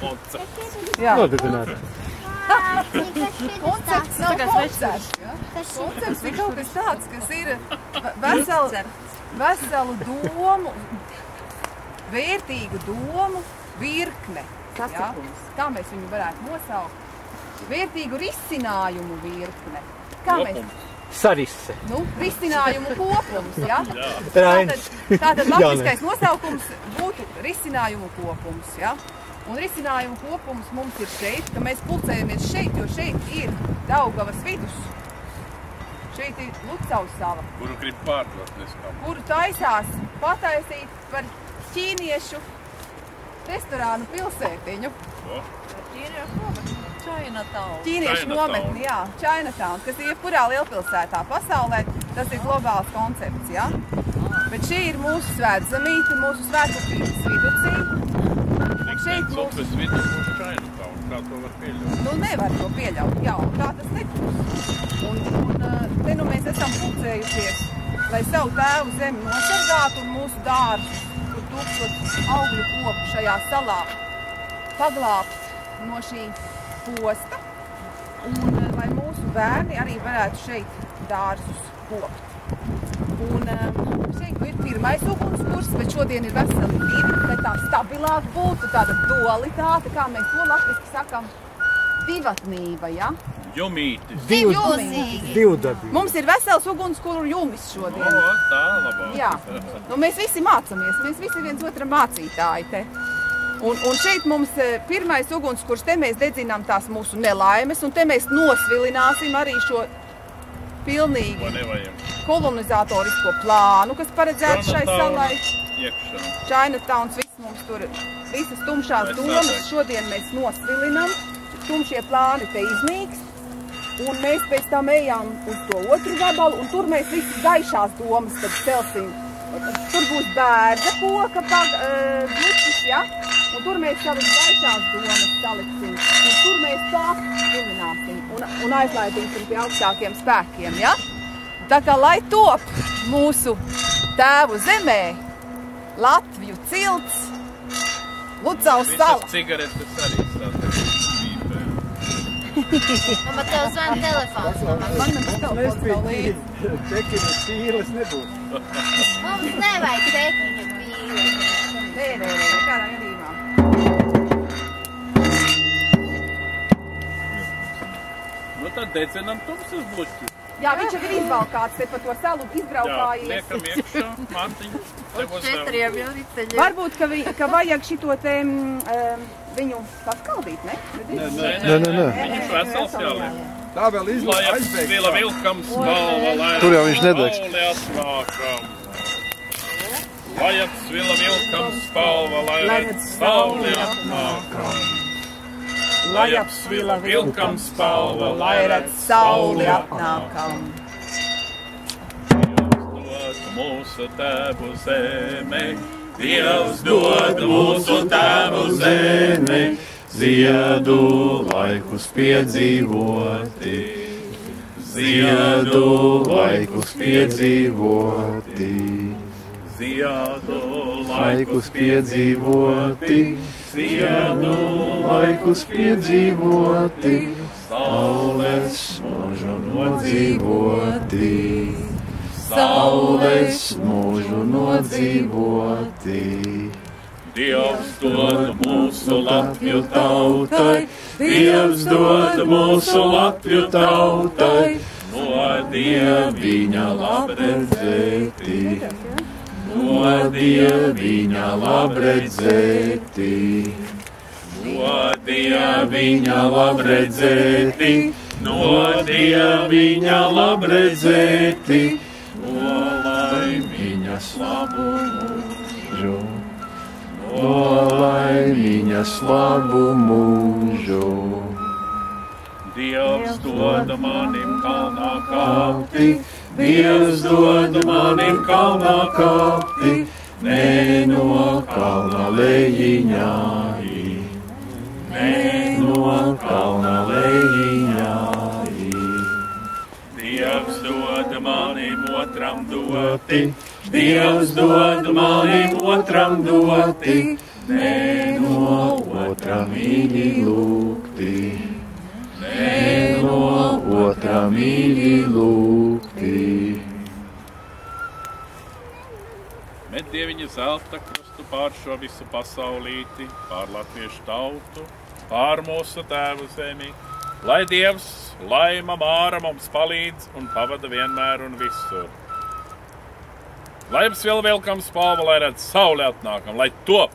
koncepts. Jā, Nodibināt. koncepts nav koncepts. ja? Koncepts ir kaut kas tāds, kas ir ve- veselu, veselu domu, vērtīgu domu virkne. Ja? Kā mēs viņu varētu nosaukt? Vērtīgu risinājumu virkne. Kā mēs. Sarise. nu, risinājumu kopums. Ja? Rainis. Tātad, tātad Jā, latviskais nosaukums būtu risinājumu kopums. Ja? Un risinājumu kopums mums ir šeit, ka mēs pulcējamies šeit, jo šeit ir Daugavas vidus. Šeit ir Lucavas sala, Kuru grib pārdot neskam. kuru taisās pataisīt par ķīniešu restorānu pilsētiņu. Chinatown. Ķīniešu Chinatown. nometni, jā, Chinatown, kas ir jebkurā lielpilsētā pasaulē, tas ir globāls koncepts, jā. Bet šī ir mūsu svētzemīte, mūsu svētkupības viducī. Šeit mūsu- upes vidū būs Chinatown. Kā to var pieļaut? Nu, nevar to pieļaut, jā, tā tas nebūs. Un, un te nu mēs esam pulcējušies, lai savu tēvu zemi nosargātu un mūsu dārzus, kur tūkstotis augļu kopu šajā salā paglābt no šī posta. Un lai mūsu bērni arī varētu šeit dārzus kopt. Un ir pirmais ugunskurs, bet šodien ir veseli divi, lai tā stabilāk būtu, tāda dualitāte, kā mēs to latviski sakam, divatnība, ja? Jumītis. Divu, Divjūzīgi. divdabīgi. Mums ir vesels ugunskura jumis šodien. O, tā labāk. Jā, nu, mēs visi mācāmies, mēs visi viens otram mācītāji te. Un, un šeit mums eh, pirmais ugunskurs, te mēs dedzinām tās mūsu nelaimes, un te mēs nosvilināsim arī šo Ko pilnīgi nevajag. Kolonizatorisko plānu, kas paredzēts šai salai. Chinatowns, viss mums tur, visas tumšās Mēs domas sākam. šodien mēs nosvilinam, tumšie plāni te iznīks. Un mēs pēc tam ejam uz to otru gabalu, un tur mēs visas gaišās domas tad celsim. Tur būs bērza koka uh, gluķis, ja? un tur mēs savas gaišās domas saliksim. Un tur mēs tā svilināsim un, un aizlaidīsim pie augstākiem spēkiem. Ja? Tā kā lai top mūsu tēvu zemē, Latviju cilts, Lucavas sala. Visas cigaretes arī stāstās. Mamma, tev zvan telefons. Mamma. Man nemaz telefons nav līdzi. Tekina tīles nebūs. Mums nevajag tekiņu pīli. Nē, nē, nē, nekādā gadījumā. Nu tad dedzinam tumsas bušķus. Jā, viņš ir izvalkāts te pa to salu, Jā, izbraukājies. liekam iekšā. Mārtiņ, tev uz Četriem jau riteļiem. Varbūt, ka, vi, ka vajag šito te um, viņu paskaldīt, ne? Nē, Nē, nē, nē. Viņš vesels jāliek. Tā vēl Lai izlaiž apsvila vilkam spalva, lai Tur jau viņš nedegs. saule atnākam. Lai apsvila vilkam spalva, lai redz saule atnākam. Lai apsvila vilkam spalva, lai redz sauli dod mūsu tēvu zemi, Dievs dod mūsu tēvu zemi, ziedu laikus piedzīvoti, ziedu laikus piedzīvoti, ziedu laikus piedzīvoti, ziedu laikus piedzīvoti, saules mūžu nodzīvoti. Saules mūžu nodzīvoti. Dievs dod mūsu Latviju tautai, Dievs dod mūsu Latviju tautai, no Dieviņa labredzēti, no Dieviņa labredzēti, no Dieviņa labredzēti, no Dieviņa labredzēti, no laimiņas labu mūžu no laimiņas labu mūžu. Dievs dod manim kalnā kāpti, Dievs dod manim kalnā kāpti, ne no kalna lejiņā, ne no kalna lejiņā. Dievs dod manim otram doti, Dievs dod manim otram doti, ne no otra mīļi lūgti. No otrā mīļi lūgti. Met dieviņa zelta krustu pār šo visu pasaulīti, pār latviešu tautu, pār mūsu tēvu zemi. Lai Dievs, laima māra mums palīdz un pavada vienmēr un visur. Lai jums vēl velkams pāva, lai redz sauli atnākam, lai top!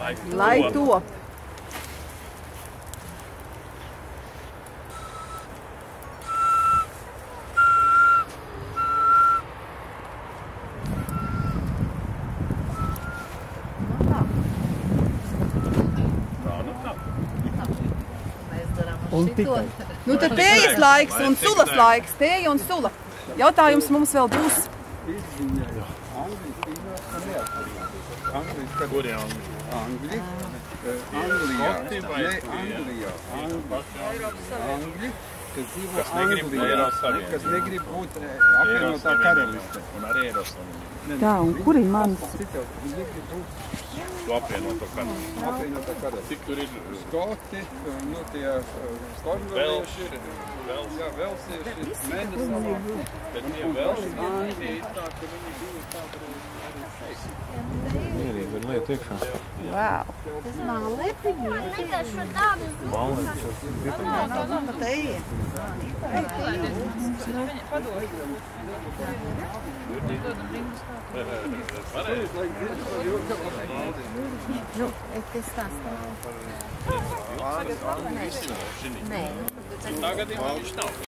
Lai top! Lai top. Tā, nu tā. Mēs darām Un tikai. Nu tad tējas laiks un sulas laiks. Tēja un sula. Jautājums mums vēl būs. Kur jau? Angļi, eh, Anglijā, Skoti vai ne kur, jā? Anglijā, Angļi, kas dzīvo Kas negrib Anglijā, kas negrib būt eh, apvienotā karaliste. Un arī Eiropas Savienībā. Tā, un kur ir mans? Viņi Tu apvienoto karalisti. apvienotā karaliste. Cik tur ir? Skoti, eh, nu tie eh, skotvalieši, Vēl, jā, velsieši, mēnesalā. bet tie vēl Mierīgi var liet iekšā. Wow. Nu, es tā stāvu. Nē. Tagad jau viņš nav.